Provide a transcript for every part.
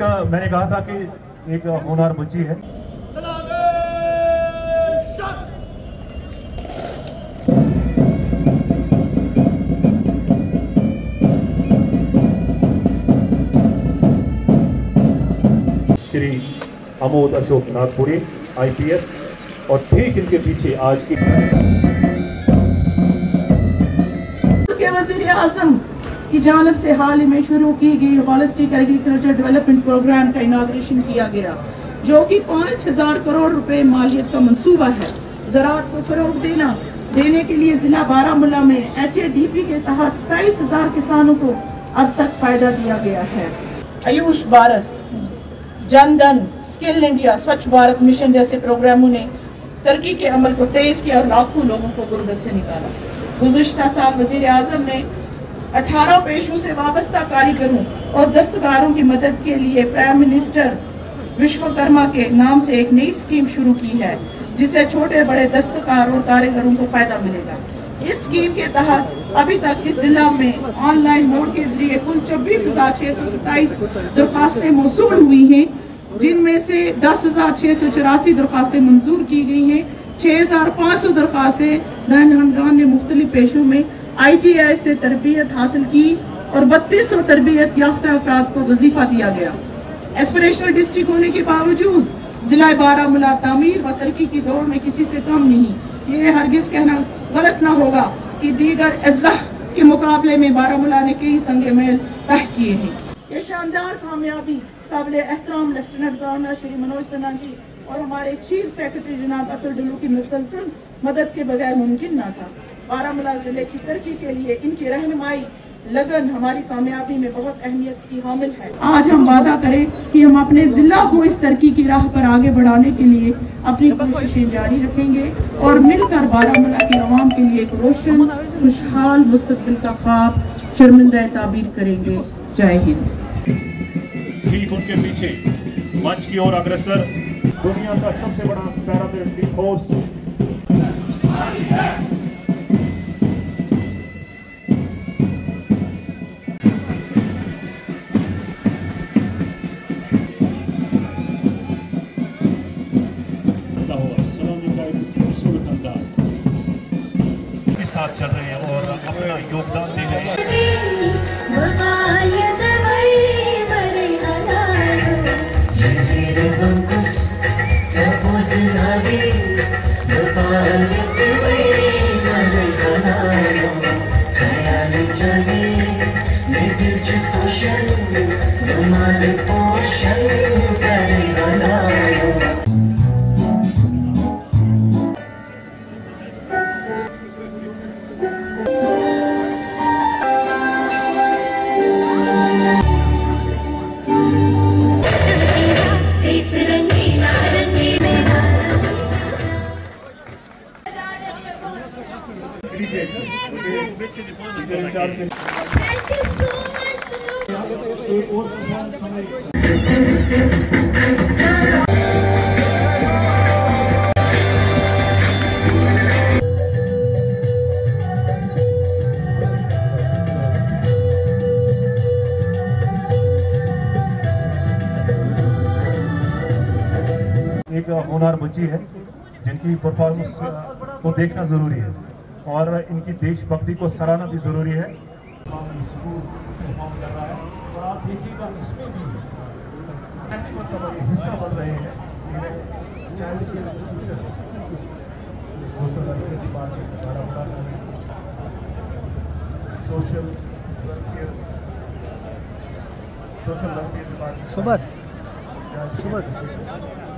एक मैंने कहा था कि एक होनार बची है। श्री अमोद अशोक नागपुरी आईपीएस और ठीक इनके पीछे आज की के वज़ीर आज़म की जानब से हाल ही में शुरू की गई हॉलिस्टिक एग्रीकल्चर डेवलपमेंट प्रोग्राम का इनाग्रेशन किया गया, जो कि पाँच हज़ार करोड़ रुपए मालियत का मंसूबा है। ज़राअत को फरोग देना, देने के लिए जिला बारामूला में एचएडीपी के तहत सताईस हज़ार किसानों को अब तक फ़ायदा दिया गया है। आयुष भारत, जन धन, स्किल इंडिया, स्वच्छ भारत मिशन जैसे प्रोग्रामों ने तरक्की के अमल को तेज किया और लाखों लोगों को गुर्बत से निकाला। गुजशत साल वज़ीर आज़म ने 18 पेशों से वाबस्ता कारीगरों और दस्तकारों की मदद के लिए प्राइम मिनिस्टर विश्वकर्मा के नाम से एक नई स्कीम शुरू की है, जिससे छोटे बड़े दस्तकार और कारीगरों को फ़ायदा मिलेगा। इस स्कीम के तहत अभी तक इस जिला में ऑनलाइन मोड के ज़रिए कुल चौबीस हज़ार छह सौ सत्ताईस दरखास्तें मौसू हुई हैं, जिनमें से दस हज़ार छह सौ चौरासी दरखास्तें मंजूर की गई हैं, छह हज़ार पाँच सौ दरखास्तें नैन हमदान ने मुख्तलिफ़ पेशों में आई से तरबियत हासिल की और बत्तीस सौ तरबियत याफ्ता अफराद को वजीफा दिया गया। एस्पिरेशनल डिस्ट्रिक्ट होने के बावजूद जिला बारामूला तमीर व तरक्की की दौड़ में किसी से कम नहीं। ये हरगिज कहना गलत न होगा कि दीगर अजला के मुकाबले में बारामूला ने कई संग मेल तय किए हैं। ये शानदार कामयाबी काबिल एहतराम लेफ्टिनेंट गवर्नर श्री मनोज सिन्हा जी और हमारे चीफ सेक्रेटरी जनाब अतुल डुल्लू की मुसलसल मदद के बगैर मुमकिन न था। बारामूला ज़िले की तरक्की के लिए इनकी रहनुमाई, लगन हमारी कामयाबी में बहुत अहमियत की हामिल है। आज हम वादा करें कि हम अपने जिला को इस तरक्की की राह पर आगे बढ़ाने के लिए अपनी कोशिशें जारी रखेंगे और मिलकर बारामूला के आवाम के लिए एक रोशन, खुशहाल मुस्तबिल का ख्वाब शर्मिंदा ताबीर करेंगे। जय हिंद। उनके पीछे, मंच की ओर अग्रसर, दुनिया का सबसे बड़ा पैरामिलिट्री फोर्स। योगदान दे रहे हैं। एक होनार बची है, जिनकी परफॉर्मेंस को देखना ज़रूरी है और इनकी देशभक्ति को सराहना भी ज़रूरी है। और आप देखिएगा इसमें भी मतलब हिस्सा बन रहे हैं। Child care institution social welfare department social welfare social welfare department सुबह सुबह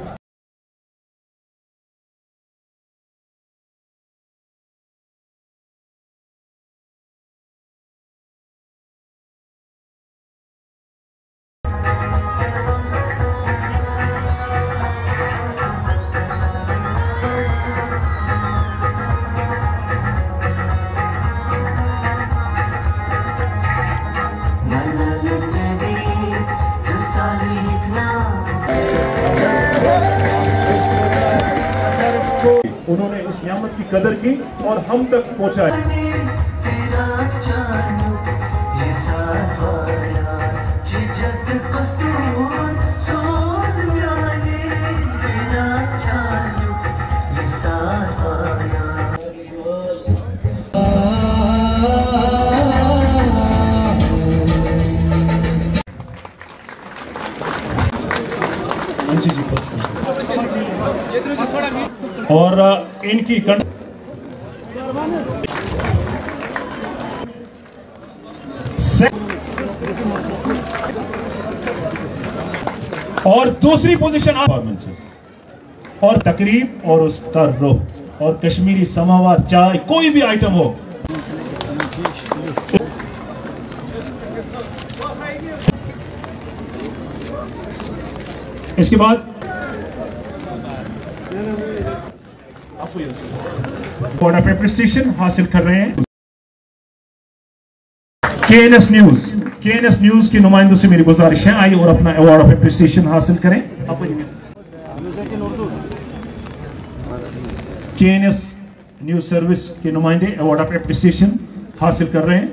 उन्होंने इस नियामत की कदर की और हम तक पहुँचाए कं- से- और दूसरी पोजीशन परफॉर्मेंसेस और तकरीब और उसका रुख और कश्मीरी समावार चाय कोई भी आइटम हो। इसके बाद और अपने प्रेस्टेशन हासिल कर रहे हैं। K N S news K N S news के नुमाइंदों से मेरी गुजारिश है, आइए और अपना अवार्ड ऑफ़ एप्रिसिएशन हासिल करें। के एन एस न्यूज़ सर्विस के नुमाइंदे अवार्ड ऑफ़ एप्रिसिएशन हासिल कर रहे हैं।